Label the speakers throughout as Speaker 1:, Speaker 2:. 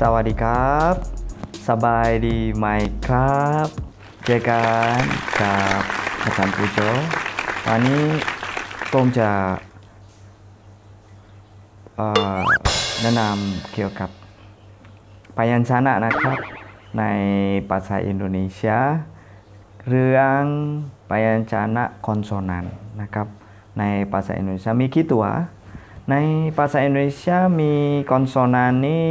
Speaker 1: สวัสดีครับ สบายดีไหมครับเจอกันกับอาจารย์ปูโจวันนี้ผมจะแนะนำเกี่ยวกับพยัญชนะนะครับ ในภาษาอินโดนีเซีย เรื่องพยัญชนะคอนโซนันนะครับ ในภาษาอินโดนีเซียมีกี่ตัว ในภาษาอินโดนีเซียมีคอนโซนันนี้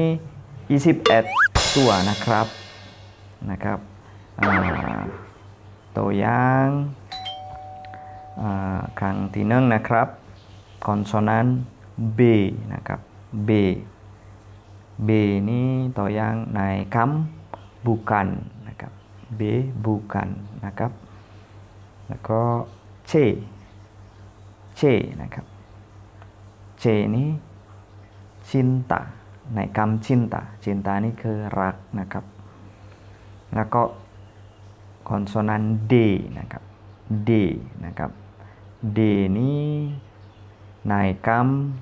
Speaker 1: 21 ตัวนะครับนะครับอ่าตัวอย่างอ่าครั้งที่หนึ่งนะครับคอนโซนันต์ B นะครับ B B นี้ตัวอย่างในคำ bukan นะครับ B bukan นะครับ แล้วก็ C C นะครับ C นี้ cinta nekam cinta cinta ini ke rak nakap konsonan D D D ini naikam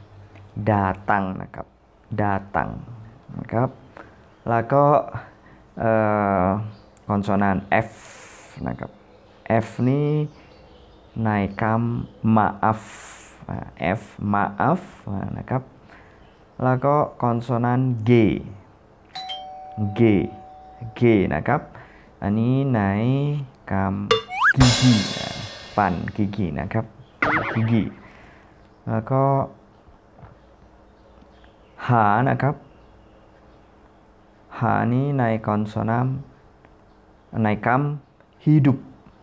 Speaker 1: datang datang nakap. Lako eh, konsonan F F ini naikam maaf. Nah, F maaf nah, nakap. แล้วก็คอนโซนันต์ G G G นะครับ อันนี้ในคำ gigi อ่าฟัน gigi นะครับ gigi แล้วก็ หานะครับ หานี้ในคอนโซนันต์ในคำ hidup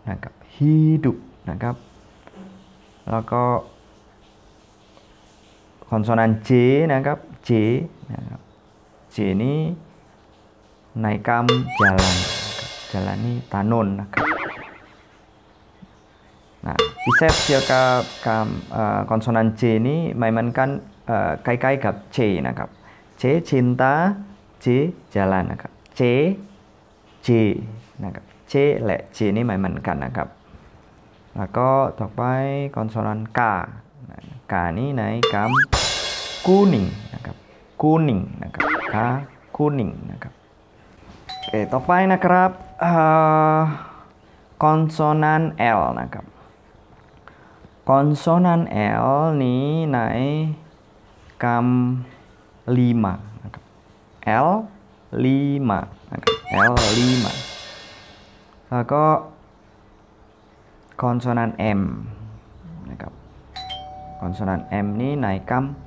Speaker 1: นะครับ hidup นะครับ แล้วก็ konsonan c, nangkap J nangkap J ini naikam jalan jalani tanun nangkap nah isep dia kam uh, eh, konsonan c ini memainkan eh, uh, kai kai gap C nangkap C cinta c jalan nangkap C J nangkap C le, c ini memainkan nangkap Lako tokpai konsonan K. Nah, K ini naik kam kuning นะครับ kuning นะครับ K kuning นะครับ โอเค ต่อไปนะครับเอ่อคอนโซนันต์ L นะครับ คอนโซนันต์ L นี้ในคำ lima นะครับ L 5นะครับ L 5แล้วก็คอนโซนันต์ M นะครับ คอนโซนันต์ M นี้ในคำ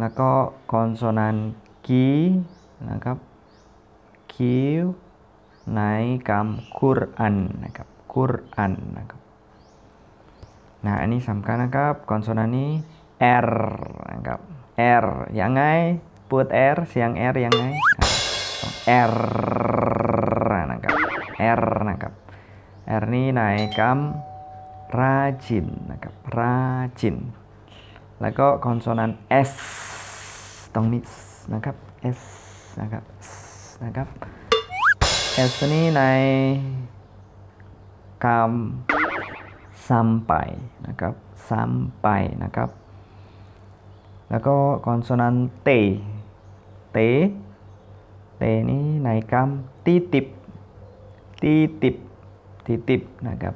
Speaker 1: แล้วก็คอนโซนันต์ Q นะครับ Q ในคำ Quran นะครับ Quran นะครับ Nah, ini สำคัญนะครับ คอนโซนันต์นี้ R นะครับ R ยังไง พูด R เสียง R ยังไง R นะครับ R นะครับ R นี้ในคำ rajin นะครับ rajin แล้วก็คอนโซนันต์ S ต้องมีนะครับ S นะครับ S นะครับ S นี้ในคำ sampai นะครับ sampai นะครับ แล้วก็คอนโซนันต์ T T T นี้ในคำ titip titip titip นะครับ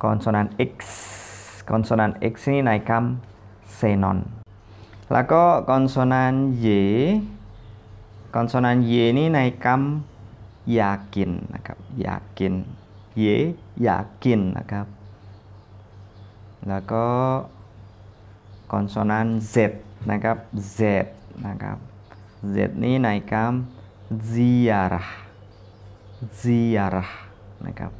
Speaker 1: konsonan X. Konsonan X ini naikam senon. Lako konsonan Y. Konsonan Y ini naikam yakin, nakap. Yakin. Y yakin, nakap. Lako konsonan Z, nakap. Z, nakap. Z ini naikam ziarah. Ziarah, nakap.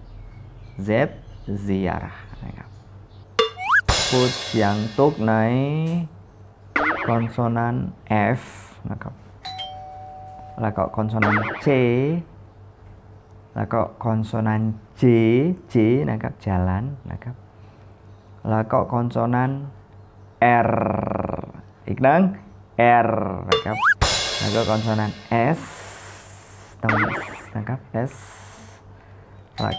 Speaker 1: Z ziarah ya kan? quotes yang tuk naik konsonan F nakap lah konsonan C? Lah konsonan J? J nah jalan nakap lah konsonan R? Iknang R nakap lah kok konsonan S? Tembus nah S lah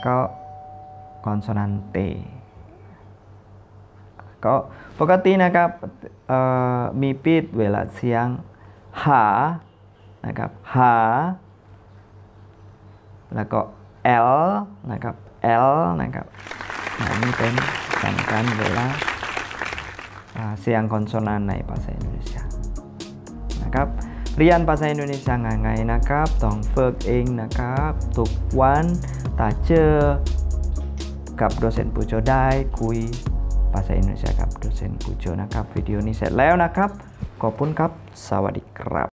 Speaker 1: วก็คอนโซนันต์ T ก็ปกตินะครับมีปิดเวลาเสียงหานะครับหา แล้วก็ L นะครับ L นะครับอันนี้เป็นสำคัญเวลาเสียงคอนโซนันในภาษาอินโดนีเซียนะครับเรียนภาษาอินโดนีเซียง่ายๆนะครับ ต้องฝึกเองนะครับ ทุกวันถ้าเจอ กับโดเซนปูโจได้คุยภาษาอินโดนีเซียกับโดเซนปูโจนะครับ วิดีโอนี้เสร็จแล้วนะครับ ขอบคุณครับ สวัสดีครับ